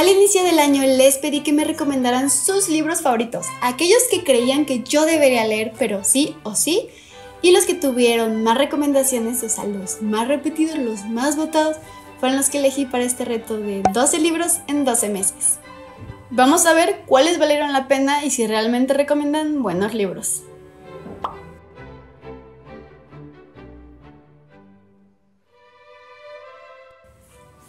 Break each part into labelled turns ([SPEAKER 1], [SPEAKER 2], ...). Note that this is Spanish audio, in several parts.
[SPEAKER 1] Al inicio del año les pedí que me recomendaran sus libros favoritos, aquellos que creían que yo debería leer, pero sí o sí, y los que tuvieron más recomendaciones, o sea, los más repetidos, los más votados, fueron los que elegí para este reto de 12 libros en 12 meses. Vamos a ver cuáles valieron la pena y si realmente recomiendan buenos libros.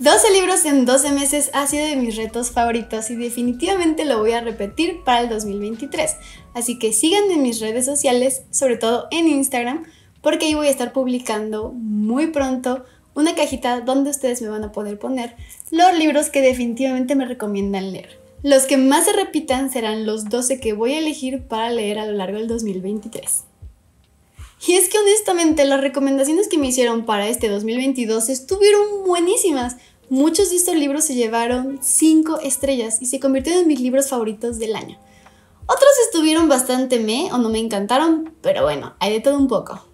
[SPEAKER 1] 12 libros en 12 meses ha sido de mis retos favoritos y definitivamente lo voy a repetir para el 2023. Así que síganme en mis redes sociales, sobre todo en Instagram, porque ahí voy a estar publicando muy pronto una cajita donde ustedes me van a poder poner los libros que definitivamente me recomiendan leer. Los que más se repitan serán los 12 que voy a elegir para leer a lo largo del 2023. Y es que honestamente las recomendaciones que me hicieron para este 2022 estuvieron buenísimas. Muchos de estos libros se llevaron 5 estrellas y se convirtieron en mis libros favoritos del año. Otros estuvieron bastante me o no me encantaron, pero bueno, hay de todo un poco.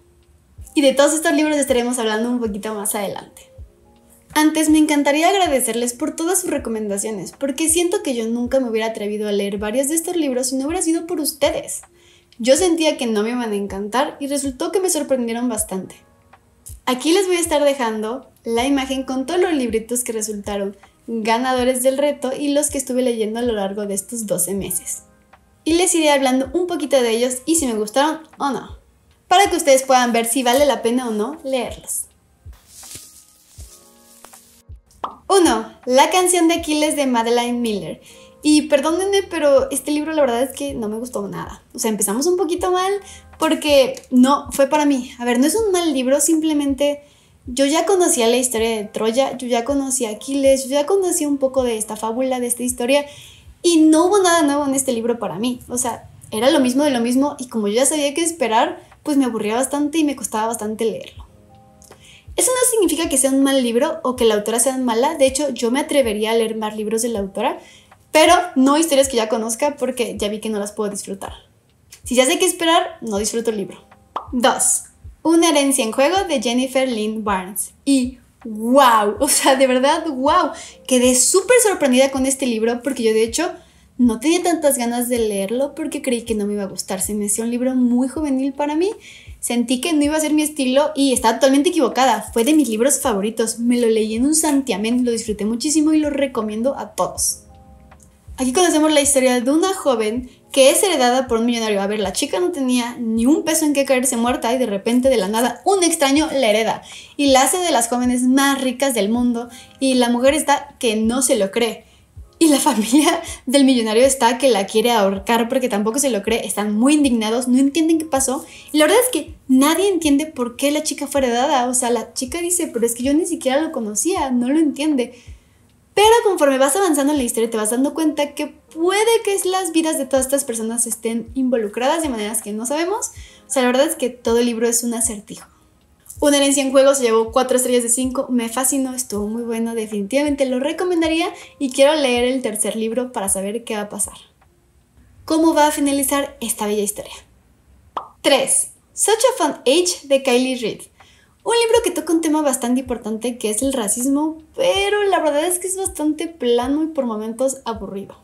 [SPEAKER 1] Y de todos estos libros estaremos hablando un poquito más adelante. Antes me encantaría agradecerles por todas sus recomendaciones, porque siento que yo nunca me hubiera atrevido a leer varios de estos libros si no hubiera sido por ustedes. Yo sentía que no me iban a encantar y resultó que me sorprendieron bastante. Aquí les voy a estar dejando la imagen con todos los libritos que resultaron ganadores del reto y los que estuve leyendo a lo largo de estos 12 meses. Y les iré hablando un poquito de ellos y si me gustaron o no, para que ustedes puedan ver si vale la pena o no leerlos. 1. La canción de Aquiles de Madeleine Miller. Y perdónenme, pero este libro la verdad es que no me gustó nada. O sea, empezamos un poquito mal porque no fue para mí. A ver, no es un mal libro, simplemente yo ya conocía la historia de Troya, yo ya conocía Aquiles, yo ya conocía un poco de esta fábula, de esta historia, y no hubo nada nuevo en este libro para mí. O sea, era lo mismo de lo mismo, y como yo ya sabía qué esperar, pues me aburría bastante y me costaba bastante leerlo. Eso no significa que sea un mal libro o que la autora sea mala, de hecho yo me atrevería a leer más libros de la autora, pero no historias que ya conozca porque ya vi que no las puedo disfrutar. Si ya sé qué esperar, no disfruto el libro. 2. Una herencia en juego de Jennifer Lynn Barnes. Y wow, o sea, de verdad, wow. Quedé súper sorprendida con este libro porque yo de hecho no tenía tantas ganas de leerlo porque creí que no me iba a gustar. Se me hacía un libro muy juvenil para mí. Sentí que no iba a ser mi estilo y estaba totalmente equivocada. Fue de mis libros favoritos. Me lo leí en un santiamén, lo disfruté muchísimo y lo recomiendo a todos. Aquí conocemos la historia de una joven que es heredada por un millonario. A ver, la chica no tenía ni un peso en que caerse muerta y de repente de la nada un extraño la hereda y la hace de las jóvenes más ricas del mundo y la mujer está que no se lo cree. Y la familia del millonario está que la quiere ahorcar porque tampoco se lo cree, están muy indignados, no entienden qué pasó. Y la verdad es que nadie entiende por qué la chica fue heredada. O sea, la chica dice, pero es que yo ni siquiera lo conocía, no lo entiende. Pero conforme vas avanzando en la historia te vas dando cuenta que puede que las vidas de todas estas personas estén involucradas de maneras que no sabemos. O sea, la verdad es que todo el libro es un acertijo. Una herencia en juego se llevó 4 estrellas de 5, me fascinó, estuvo muy bueno, definitivamente lo recomendaría y quiero leer el tercer libro para saber qué va a pasar. ¿Cómo va a finalizar esta bella historia? 3. Such a Fun Age de Kylie Reid. Un libro que toca un tema bastante importante que es el racismo, pero la verdad es que es bastante plano y por momentos aburrido.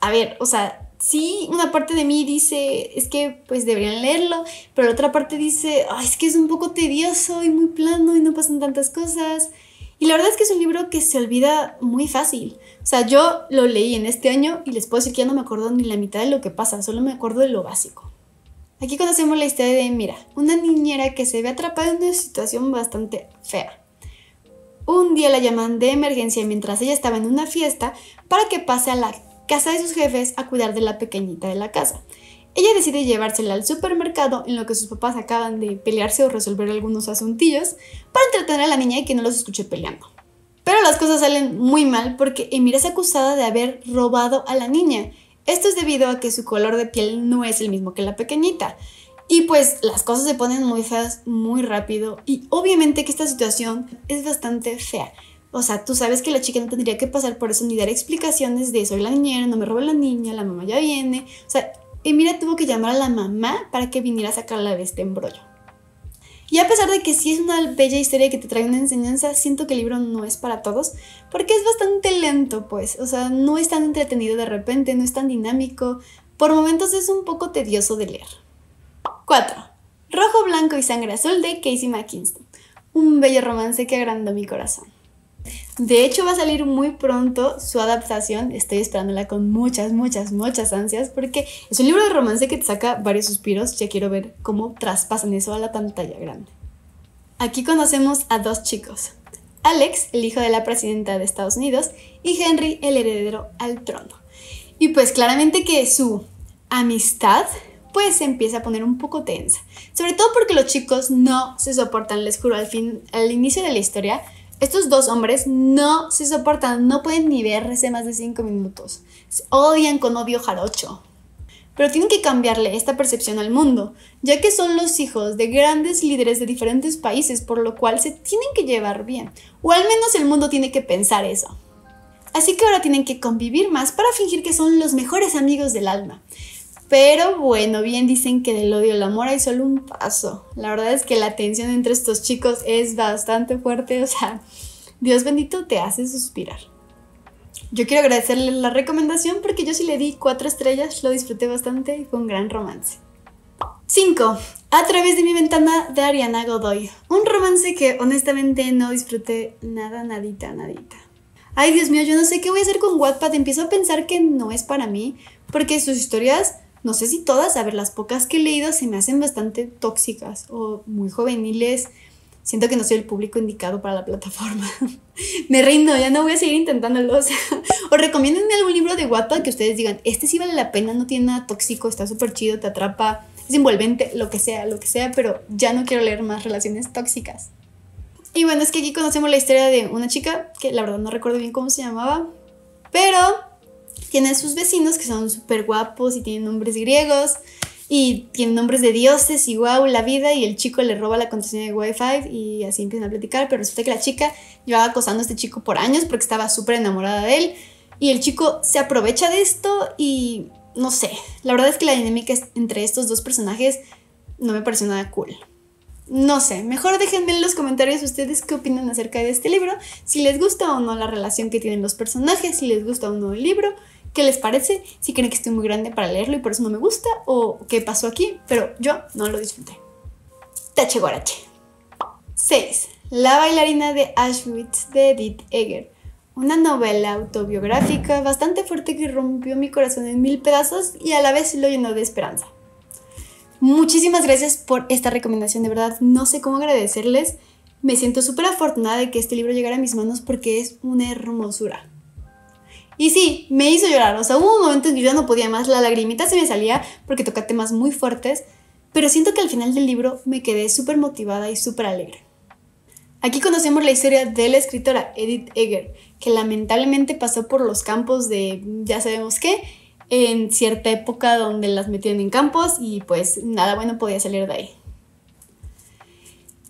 [SPEAKER 1] A ver, o sea, sí, una parte de mí dice, es que pues deberían leerlo, pero la otra parte dice, Ay, es que es un poco tedioso y muy plano y no pasan tantas cosas. Y la verdad es que es un libro que se olvida muy fácil. O sea, yo lo leí en este año y les puedo decir que ya no me acuerdo ni la mitad de lo que pasa, solo me acuerdo de lo básico. Aquí conocemos la historia de Mira, una niñera que se ve atrapada en una situación bastante fea. Un día la llaman de emergencia mientras ella estaba en una fiesta para que pase a la casa de sus jefes a cuidar de la pequeñita de la casa. Ella decide llevársela al supermercado en lo que sus papás acaban de pelearse o resolver algunos asuntillos para entretener a la niña y que no los escuche peleando. Pero las cosas salen muy mal porque Emira es acusada de haber robado a la niña esto es debido a que su color de piel no es el mismo que la pequeñita. Y pues las cosas se ponen muy feas muy rápido y obviamente que esta situación es bastante fea. O sea, tú sabes que la chica no tendría que pasar por eso ni dar explicaciones de soy la niñera, no me roba la niña, la mamá ya viene. O sea, Emira tuvo que llamar a la mamá para que viniera a sacarla de este embrollo. Y a pesar de que sí es una bella historia que te trae una enseñanza, siento que el libro no es para todos, porque es bastante lento, pues, o sea, no es tan entretenido de repente, no es tan dinámico, por momentos es un poco tedioso de leer. 4. Rojo, Blanco y Sangre Azul de Casey McKinston. Un bello romance que agrandó mi corazón. De hecho, va a salir muy pronto su adaptación. Estoy esperándola con muchas, muchas, muchas ansias porque es un libro de romance que te saca varios suspiros. Ya quiero ver cómo traspasan eso a la pantalla grande. Aquí conocemos a dos chicos. Alex, el hijo de la presidenta de Estados Unidos, y Henry, el heredero al trono. Y pues claramente que su amistad pues se empieza a poner un poco tensa. Sobre todo porque los chicos no se soportan, les juro, al fin, al inicio de la historia, estos dos hombres no se soportan, no pueden ni verse más de cinco minutos. Se odian con odio jarocho. Pero tienen que cambiarle esta percepción al mundo, ya que son los hijos de grandes líderes de diferentes países, por lo cual se tienen que llevar bien. O al menos el mundo tiene que pensar eso. Así que ahora tienen que convivir más para fingir que son los mejores amigos del alma. Pero bueno, bien dicen que del odio al amor hay solo un paso. La verdad es que la tensión entre estos chicos es bastante fuerte, o sea, Dios bendito te hace suspirar. Yo quiero agradecerle la recomendación porque yo sí le di cuatro estrellas, lo disfruté bastante y fue un gran romance. 5. A través de mi ventana de Ariana Godoy. Un romance que honestamente no disfruté nada, nadita, nadita. Ay, Dios mío, yo no sé qué voy a hacer con Wattpad. Empiezo a pensar que no es para mí porque sus historias no sé si todas, a ver, las pocas que he leído se me hacen bastante tóxicas o muy juveniles. Siento que no soy el público indicado para la plataforma. me rindo, ya no voy a seguir intentándolo. O, recomienden algún libro de Wattpad que ustedes digan, este sí vale la pena, no tiene nada tóxico, está súper chido, te atrapa, es envolvente, lo que sea, lo que sea, pero ya no quiero leer más relaciones tóxicas. Y bueno, es que aquí conocemos la historia de una chica, que la verdad no recuerdo bien cómo se llamaba, pero tiene sus vecinos que son súper guapos y tienen nombres griegos y tienen nombres de dioses y wow, la vida. Y el chico le roba la contraseña de Wi-Fi y así empiezan a platicar, pero resulta que la chica llevaba acosando a este chico por años porque estaba súper enamorada de él. Y el chico se aprovecha de esto y no sé, la verdad es que la dinámica entre estos dos personajes no me pareció nada cool. No sé, mejor déjenme en los comentarios ustedes qué opinan acerca de este libro, si les gusta o no la relación que tienen los personajes, si les gusta o no el libro qué les parece, si creen que estoy muy grande para leerlo y por eso no me gusta, o qué pasó aquí, pero yo no lo disfruté. Tache Guarache. 6. La bailarina de Auschwitz de Edith Egger. Una novela autobiográfica bastante fuerte que rompió mi corazón en mil pedazos y a la vez lo llenó de esperanza. Muchísimas gracias por esta recomendación, de verdad no sé cómo agradecerles. Me siento súper afortunada de que este libro llegara a mis manos porque es una hermosura. Y sí, me hizo llorar. O sea, hubo un momento en que yo no podía más, la lagrimita se me salía porque toca temas muy fuertes, pero siento que al final del libro me quedé súper motivada y súper alegre. Aquí conocemos la historia de la escritora Edith Egger, que lamentablemente pasó por los campos de ya sabemos qué, en cierta época donde las metían en campos y pues nada bueno podía salir de ahí.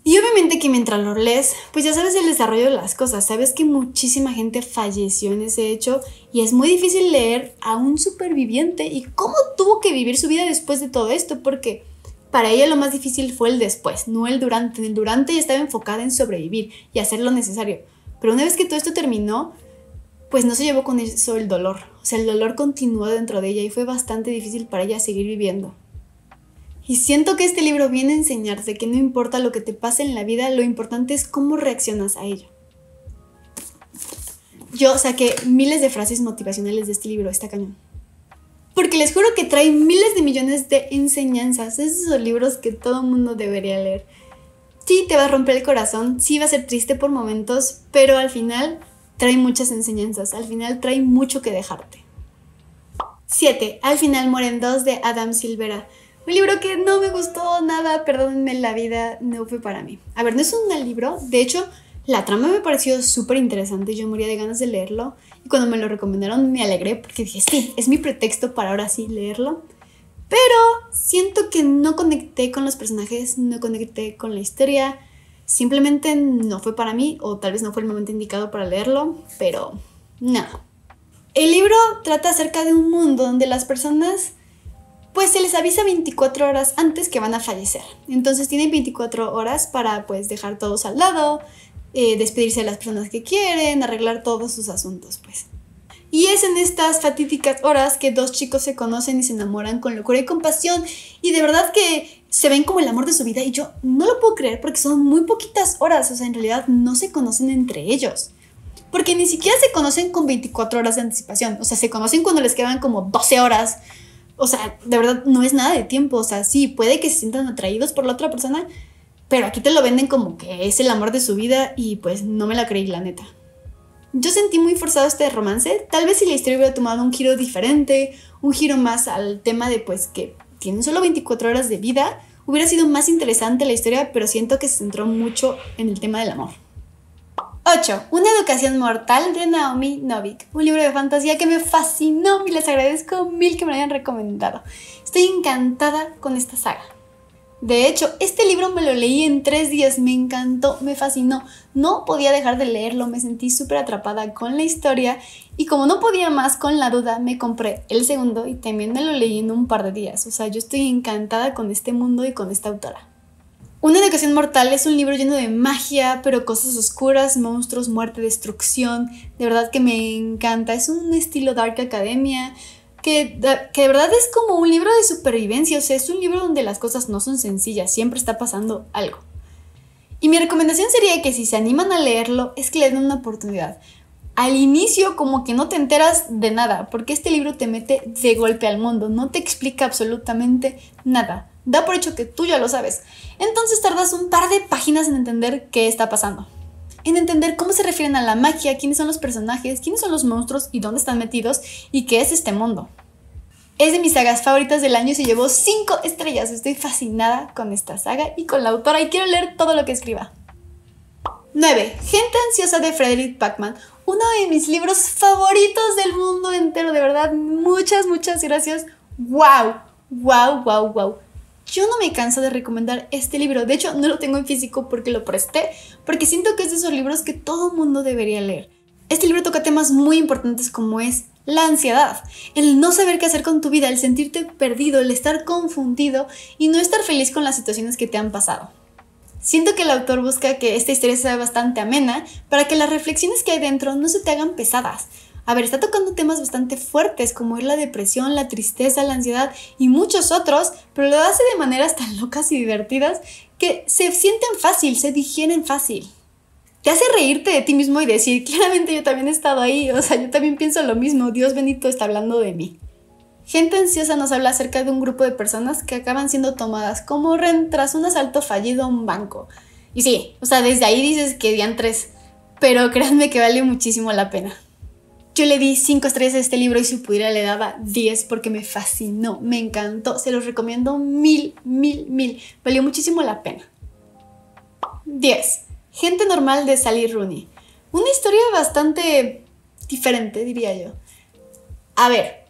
[SPEAKER 1] Y obviamente que mientras lo lees, pues ya sabes el desarrollo de las cosas, sabes que muchísima gente falleció en ese hecho y es muy difícil leer a un superviviente y cómo tuvo que vivir su vida después de todo esto, porque para ella lo más difícil fue el después, no el durante. El durante ya estaba enfocada en sobrevivir y hacer lo necesario. Pero una vez que todo esto terminó, pues no se llevó con eso el dolor. O sea, el dolor continuó dentro de ella y fue bastante difícil para ella seguir viviendo. Y siento que este libro viene a enseñarte que no importa lo que te pase en la vida, lo importante es cómo reaccionas a ello. Yo saqué miles de frases motivacionales de este libro, está cañón. Porque les juro que trae miles de millones de enseñanzas. Esos libros que todo mundo debería leer. Sí, te va a romper el corazón, sí va a ser triste por momentos, pero al final trae muchas enseñanzas, al final trae mucho que dejarte. 7. Al final mueren dos de Adam Silvera. Un libro que no me gustó nada, perdónenme la vida, no fue para mí. A ver, no es un libro, de hecho, la trama me pareció súper interesante, yo moría de ganas de leerlo y cuando me lo recomendaron me alegré porque dije, sí, es mi pretexto para ahora sí leerlo. Pero siento que no conecté con los personajes, no conecté con la historia, simplemente no fue para mí o tal vez no fue el momento indicado para leerlo, pero no. El libro trata acerca de un mundo donde las personas pues se les avisa 24 horas antes que van a fallecer. Entonces tienen 24 horas para pues dejar todos al lado, eh, despedirse de las personas que quieren, arreglar todos sus asuntos, pues. Y es en estas fatídicas horas que dos chicos se conocen y se enamoran con locura y compasión. Y de verdad que se ven como el amor de su vida. Y yo no lo puedo creer porque son muy poquitas horas. O sea, en realidad no se conocen entre ellos. Porque ni siquiera se conocen con 24 horas de anticipación. O sea, se conocen cuando les quedan como 12 horas. O sea, de verdad no es nada de tiempo. O sea, sí, puede que se sientan atraídos por la otra persona. Pero aquí te lo venden como que es el amor de su vida. Y pues no me la creí, la neta. Yo sentí muy forzado este romance, tal vez si la historia hubiera tomado un giro diferente, un giro más al tema de pues que tienen solo 24 horas de vida, hubiera sido más interesante la historia, pero siento que se centró mucho en el tema del amor. 8. Una educación mortal de Naomi Novik, un libro de fantasía que me fascinó y les agradezco mil que me lo hayan recomendado. Estoy encantada con esta saga. De hecho, este libro me lo leí en tres días, me encantó, me fascinó. No podía dejar de leerlo, me sentí súper atrapada con la historia y como no podía más con la duda, me compré el segundo y también me lo leí en un par de días. O sea, yo estoy encantada con este mundo y con esta autora. Una educación mortal es un libro lleno de magia, pero cosas oscuras, monstruos, muerte, destrucción. De verdad que me encanta. Es un estilo Dark Academia, que, de verdad es como un libro de supervivencia, o sea, es un libro donde las cosas no son sencillas, siempre está pasando algo. Y mi recomendación sería que si se animan a leerlo, es que le den una oportunidad. Al inicio como que no te enteras de nada, porque este libro te mete de golpe al mundo, no te explica absolutamente nada. Da por hecho que tú ya lo sabes. Entonces tardas un par de páginas en entender qué está pasando. En entender cómo se refieren a la magia, quiénes son los personajes, quiénes son los monstruos y dónde están metidos y qué es este mundo. Es de mis sagas favoritas del año y se llevó 5 estrellas. Estoy fascinada con esta saga y con la autora y quiero leer todo lo que escriba. 9. Gente ansiosa de Frederick Pacman. Uno de mis libros favoritos del mundo entero, de verdad. Muchas, muchas gracias. ¡Wow! ¡Wow, wow, wow! Yo no me canso de recomendar este libro. De hecho, no lo tengo en físico porque lo presté, porque siento que es de esos libros que todo mundo debería leer. Este libro toca temas muy importantes como es la ansiedad, el no saber qué hacer con tu vida, el sentirte perdido, el estar confundido y no estar feliz con las situaciones que te han pasado. Siento que el autor busca que esta historia sea bastante amena para que las reflexiones que hay dentro no se te hagan pesadas. A ver, está tocando temas bastante fuertes como es la depresión, la tristeza, la ansiedad y muchos otros, pero lo hace de maneras tan locas y divertidas que se sienten fácil, se digieren fácil te hace reírte de ti mismo y decir, claramente yo también he estado ahí, o sea, yo también pienso lo mismo, Dios bendito está hablando de mí. Gente ansiosa nos habla acerca de un grupo de personas que acaban siendo tomadas como ren tras un asalto fallido a un banco. Y sí, o sea, desde ahí dices que dian tres, pero créanme que vale muchísimo la pena. Yo le di 5 estrellas a este libro y si pudiera le daba 10 porque me fascinó, me encantó, se los recomiendo mil, mil, mil, valió muchísimo la pena. 10. Gente normal de Sally Rooney. Una historia bastante diferente, diría yo. A ver,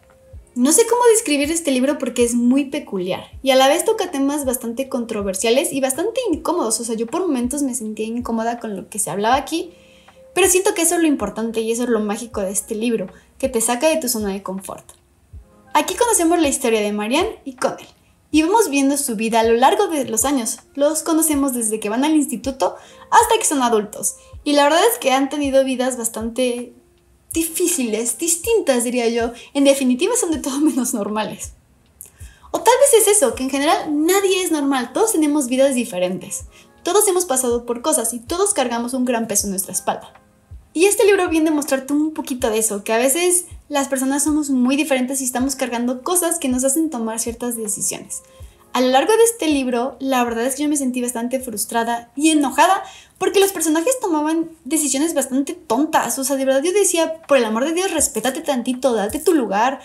[SPEAKER 1] no sé cómo describir este libro porque es muy peculiar y a la vez toca temas bastante controversiales y bastante incómodos. O sea, yo por momentos me sentía incómoda con lo que se hablaba aquí, pero siento que eso es lo importante y eso es lo mágico de este libro, que te saca de tu zona de confort. Aquí conocemos la historia de Marianne y Connell, y vamos viendo su vida a lo largo de los años. Los conocemos desde que van al instituto hasta que son adultos. Y la verdad es que han tenido vidas bastante difíciles, distintas diría yo. En definitiva son de todo menos normales. O tal vez es eso, que en general nadie es normal, todos tenemos vidas diferentes. Todos hemos pasado por cosas y todos cargamos un gran peso en nuestra espalda. Y este libro viene a mostrarte un poquito de eso, que a veces las personas somos muy diferentes y estamos cargando cosas que nos hacen tomar ciertas decisiones. A lo largo de este libro, la verdad es que yo me sentí bastante frustrada y enojada porque los personajes tomaban decisiones bastante tontas. O sea, de verdad yo decía, por el amor de Dios, respétate tantito, date tu lugar,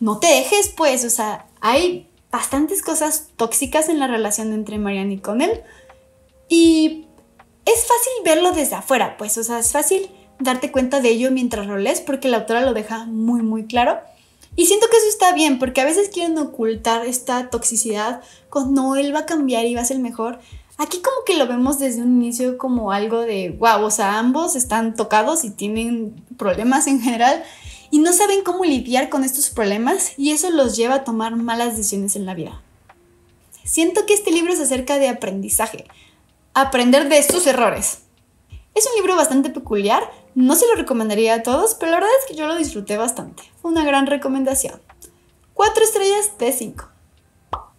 [SPEAKER 1] no te dejes, pues. O sea, hay bastantes cosas tóxicas en la relación entre Marianne y Connell. Y es fácil verlo desde afuera, pues. O sea, es fácil darte cuenta de ello mientras lo lees porque la autora lo deja muy, muy claro. Y siento que eso está bien, porque a veces quieren ocultar esta toxicidad con no, él va a cambiar y va a ser mejor. Aquí como que lo vemos desde un inicio como algo de, wow, o sea, ambos están tocados y tienen problemas en general. y no saben cómo lidiar con estos problemas y eso los lleva a tomar malas decisiones en la vida. Siento que este libro es acerca de aprendizaje, aprender de sus errores. Es un libro bastante peculiar, no se lo recomendaría a todos, pero la verdad es que yo lo disfruté bastante. Fue una gran recomendación. 4 estrellas de 5.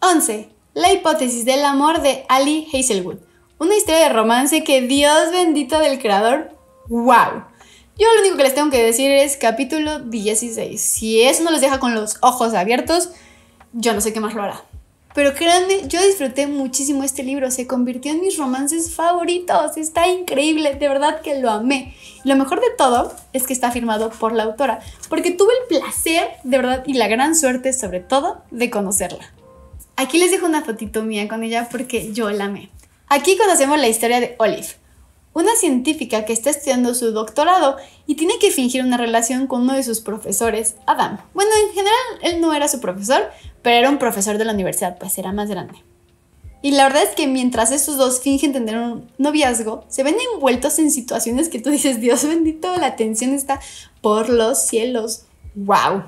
[SPEAKER 1] 11. La hipótesis del amor de Ali Hazelwood. Una historia de romance que Dios bendito del creador. ¡Wow! Yo lo único que les tengo que decir es capítulo 16. Si eso no les deja con los ojos abiertos, yo no sé qué más lo hará. Pero créanme, yo disfruté muchísimo este libro, se convirtió en mis romances favoritos, está increíble, de verdad que lo amé. Lo mejor de todo es que está firmado por la autora, porque tuve el placer, de verdad, y la gran suerte sobre todo, de conocerla. Aquí les dejo una fotito mía con ella porque yo la amé. Aquí conocemos la historia de Olive, una científica que está estudiando su doctorado y tiene que fingir una relación con uno de sus profesores, Adam. Bueno, en general él no era su profesor, pero era un profesor de la universidad, pues era más grande. Y la verdad es que mientras estos dos fingen tener un noviazgo, se ven envueltos en situaciones que tú dices, Dios bendito, la tensión está por los cielos. ¡Wow!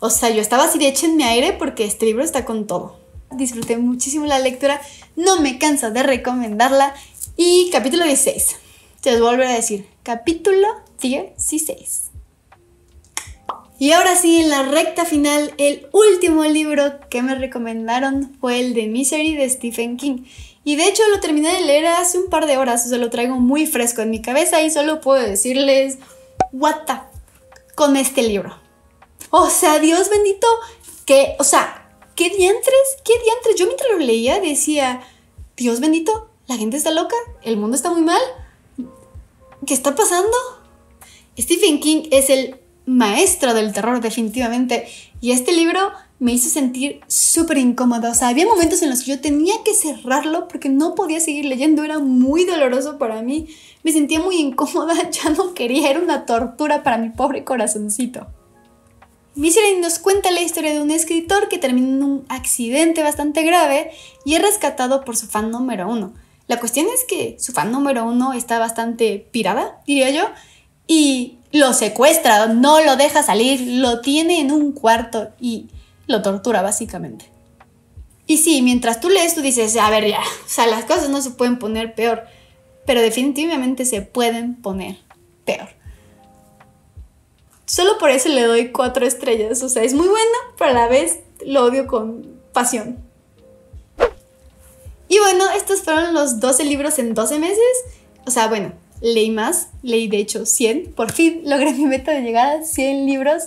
[SPEAKER 1] O sea, yo estaba así de échenme aire porque este libro está con todo. Disfruté muchísimo la lectura, no me canso de recomendarla y capítulo 16. Te voy a volver a decir. Capítulo 16. Y ahora sí, en la recta final, el último libro que me recomendaron fue el de Misery de Stephen King. Y de hecho lo terminé de leer hace un par de horas, o sea, lo traigo muy fresco en mi cabeza y solo puedo decirles, what the con este libro. O sea, Dios bendito, que, o sea, ¿qué diantres? ¿Qué diantres? Yo mientras lo leía decía, Dios bendito, la gente está loca, el mundo está muy mal. ¿Qué está pasando? Stephen King es el maestro del terror definitivamente y este libro me hizo sentir súper incómoda. O sea, había momentos en los que yo tenía que cerrarlo porque no podía seguir leyendo, era muy doloroso para mí. Me sentía muy incómoda, ya no quería, era una tortura para mi pobre corazoncito. Misery nos cuenta la historia de un escritor que termina en un accidente bastante grave y es rescatado por su fan número uno. La cuestión es que su fan número uno está bastante pirada, diría yo, y lo secuestra, no lo deja salir, lo tiene en un cuarto y lo tortura básicamente. Y sí, mientras tú lees, tú dices, a ver ya, o sea, las cosas no se pueden poner peor, pero definitivamente se pueden poner peor. Solo por eso le doy cuatro estrellas, o sea, es muy bueno, pero a la vez lo odio con pasión. Y bueno, estos fueron los 12 libros en 12 meses. O sea, bueno, leí más, leí de hecho 100. Por fin logré mi meta de llegar a 100 libros.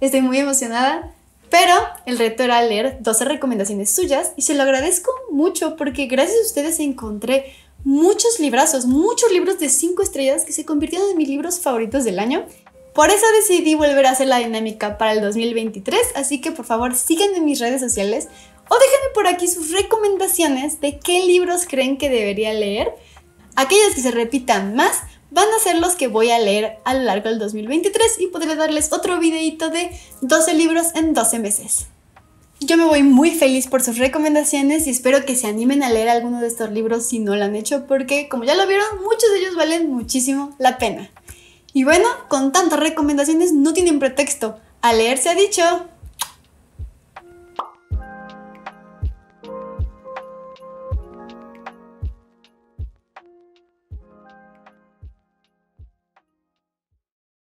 [SPEAKER 1] Estoy muy emocionada. Pero el reto era leer 12 recomendaciones suyas y se lo agradezco mucho porque gracias a ustedes encontré muchos librazos, muchos libros de 5 estrellas que se convirtieron en mis libros favoritos del año. Por eso decidí volver a hacer la dinámica para el 2023, así que por favor síganme en mis redes sociales o déjenme por aquí sus recomendaciones de qué libros creen que debería leer. Aquellos que se repitan más van a ser los que voy a leer a lo largo del 2023 y podré darles otro videito de 12 libros en 12 meses. Yo me voy muy feliz por sus recomendaciones y espero que se animen a leer alguno de estos libros si no lo han hecho porque como ya lo vieron muchos de ellos valen muchísimo la pena. Y bueno, con tantas recomendaciones no tienen pretexto. A leer se ha dicho.